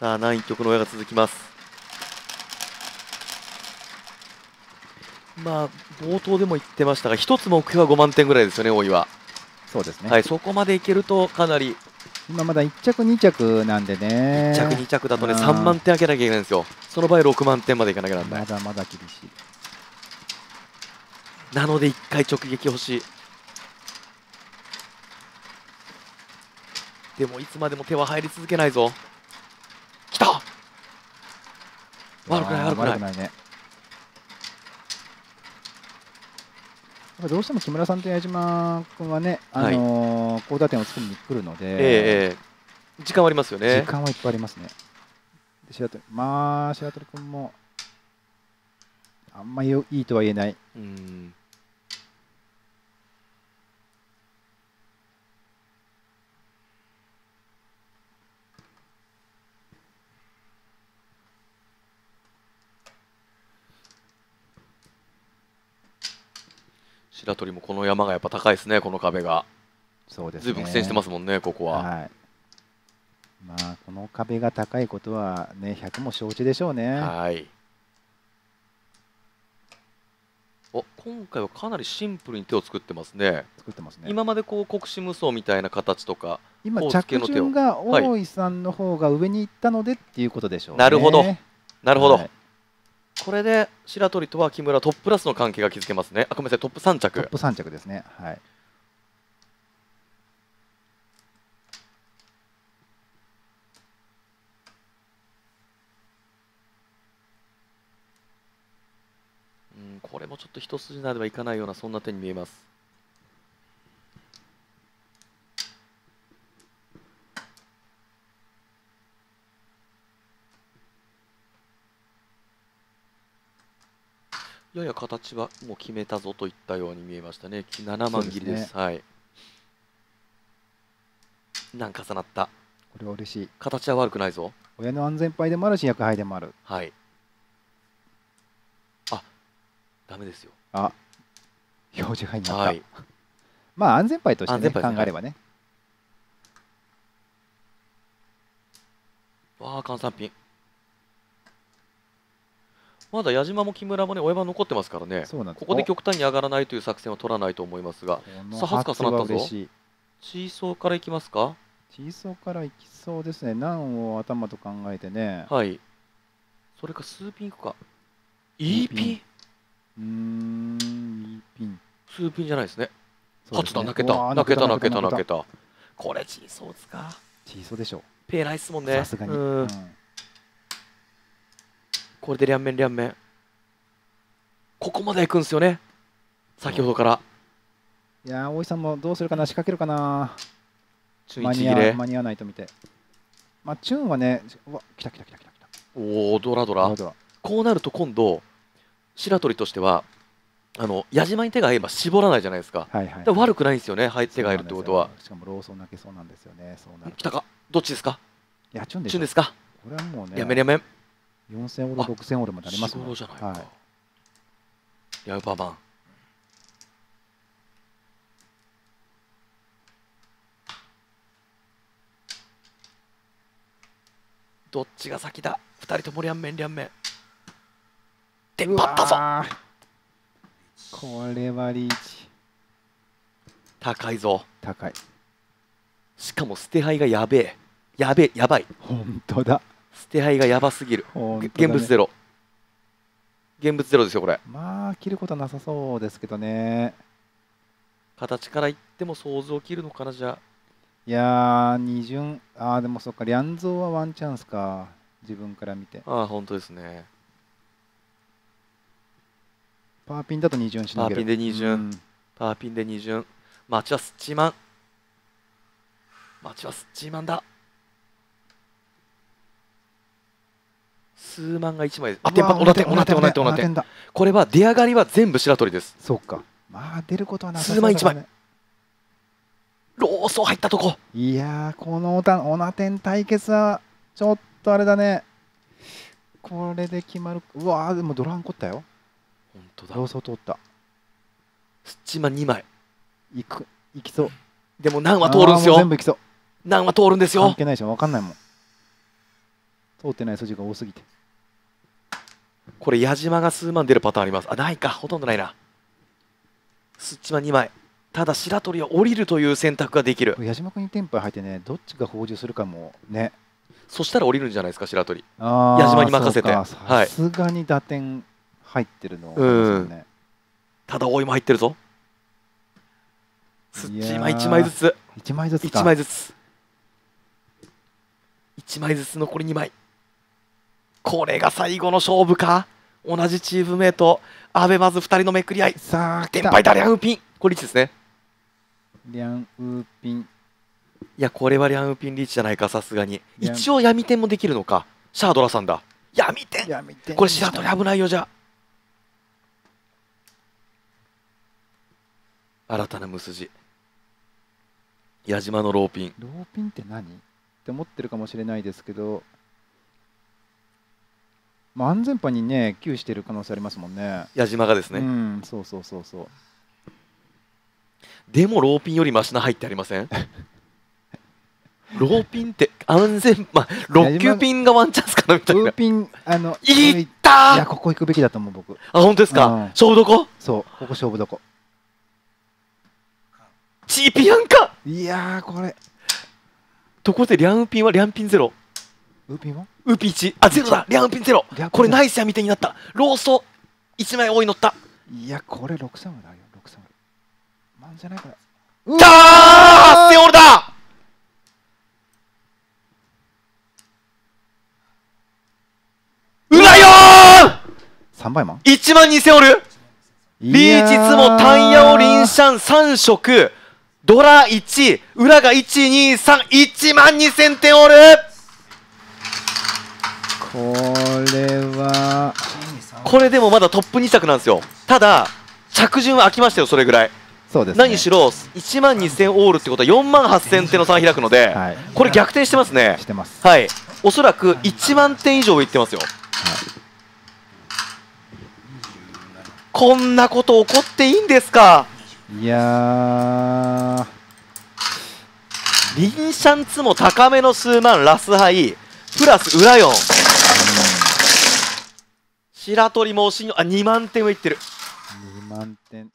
さあ南一局の親が続きます？まあ冒頭でも言ってましたが一つ目標は5万点ぐらいですよね大岩そうですね、はいそこまでいけるとかなり。今まだ1着2着なんでね。1着2着だとねうん。3万点開けなきゃいけないんですよ。その場合6万点までいかなきゃなんない。まだまだ厳しい。なので1回直撃欲しい。でもいつまでも手は入り続けないぞきた悪くない悪くない。悪くないね。どうしても木村さんと矢島君はね、あのー、高打点を作りに来るので、ええええ。時間はありますよね。時間はいっぱいありますね。で白鳥まあ白鳥君もあんまりよいいとは言えない。うん白鳥もこの山がやっぱ高いですねこの壁がそうですね。ずいぶん苦戦してますもんねここははい。まあこの壁が高いことはね100も承知でしょうね。はいお今回はかなりシンプルに手を作ってますね作ってますね。今までこう国士無双みたいな形とか今着順が大井さんの方が上に行ったのでっていうことでしょうね。なるほどなるほど、はいこれで白鳥とは木村トッププラスの関係が築けますねあごめんなさいトップ3着トップ3着ですね。はい。うんこれもちょっと一筋縄ではいかないようなそんな手に見えますやや形はもう決めたぞといったように見えましたね。7万切りです。そうはい。なん重なった。これは嬉しい。形は悪くないぞ。親の安全牌でもあるし薬杯でもある。はい。あダメですよ。あ表示杯になった。はい。まあ安全牌として、ね考えればね。わあ換算ピンまだ矢島も木村もね親番残ってますからね。ここで極端に上がらないという作戦は取らないと思いますが。さあ初か初は重なったぞ。チーソーからいきますか？チーソーからいきそうですね。難を頭と考えてね。はい。それか数ピンいくか？E ピン。うーん、いいピン。数ピンじゃないですね。そうですね。初だ泣けた。泣けた泣けた泣けた。たこれチーソーですかチーソーでしょペーないっすもんう。ね。さすがに。うん。うんこれで両面両面。ここまで行くんですよね。先ほどから。いやー、大井さんもどうするかな、仕掛けるかな？中間に合わ間に合わないと見て。まあ、チューンはね、うわ、来た来た来た来た来た。おおドラドラ。こうなると今度白鳥としてはあの矢島に手が入れば絞らないじゃないですか。はいはい。悪くないんですよね。はい手が入るってことは。しかもローソン泣けそうなんですよね。そうなると。来たか？どっちですか？いや、チューンでしょチュンですか？これはもうね、やめやめ4000オール、6000オールまでありますもん。四五じゃないか、はい。ヤウパーマンどっちが先だ？二人とも両面両面。出っ張ったぞ。これはリーチ。高いぞ。高い。しかも捨て牌がやべえ。やべえやばい。本当だ。捨て牌がやばすぎる、ね。現物ゼロ。現物ゼロですよこれ。まあ、切ることはなさそうですけどね。形から言っても想像を切るのかなじゃいやー、二巡、あー、でもそっか、リャンゾーはワンチャンスか。自分から見て。あああ本当ですね。パーピンだと二巡しなきゃパーピンで二巡。うん。パーピンで二巡。町はスッチーマン。町はスッチーマンだ数万が1枚あテンパうわオナテンオナテンオナテンオナテンオナテンだ。これは出上がりは全部白鳥ですそっか。まあ、出ることはなさ数万一枚ね。ローソン入ったとこいやー、このオタオナテン対決は、ちょっとあれだね。これで決まる。うわー、でもドランコったよ。本当だローソー通った。スッチーマン2枚いく、いきそう。でもナンは通るんですよ全部いきそう。ナンは通るんですよ関係ないでしょ、わかんないもん。通ってない筋が多すぎてこれ矢島が数万出るパターンあります。あないか。ほとんどないな。スッチマ2枚。ただ白鳥は降りるという選択ができる。矢島君にテンポ入ってねどっちが補充するかもね。そしたら降りるんじゃないですか白鳥。矢島に任せて。さすがに打点入ってるの分かりますよね、ただ大井も入ってるぞ。スッチマいやー1枚ずつ。1枚ずつか。1枚ずつ。1枚ずつ残り2枚。これが最後の勝負か同じチームメイト阿部まず2人のめくり合い。さあ天敗だリャンウーピン。これリーチですね。リャンウーピン。いやこれはリャンウーピンリーチじゃないかさすがに。一応闇点もできるのか？シャードラさんだ。闇点。いや見てこれ白鳥危ないよじゃあ。新たな無筋矢島のローピン。ローピンって何？って思ってるかもしれないですけど、まあ、安全パンにね窮してる可能性ありますもんね。矢島がですね、うんそうそうそうそう。でもローピンよりマシな入ってありません？ローピンって安全まあ6級ピンがワンチャンスかなみたいな。ウーピンあのいっいたー！やここ行くべきだと思う僕。あ本当ですか、うん。勝負どこ？そうここ勝負どこ。チーピアンか！いやーこれ。ところでリャンウピンはリャンピンゼロウーピンは？ウーピン1あゼロだ。リャンウピンゼロ。リャンピンゼロ。これナイスやみ手になった。ロースト1枚多い乗った。いやこれ6三割あるよ。6三割なんじゃないかなきたーセオルだうらよ3倍マンー1万2000オルリーチツモタンヤオリンシャン3色ドラ1裏が1231万2000点オルこれは。これでもまだトップ2着なんですよ。ただ着順は空きましたよそれぐらい、そうです、ね、何しろ1万2000オールってことは4万8000点の差が開くので、はい。これ逆転してますね。してます、はい。おそらく1万点以上いってますよ。こんなこと起こっていいんですか？いやリンシャンツも高めの数万ラスハイプラス裏4白鳥も惜しい。あ2万点はいってる。2万点。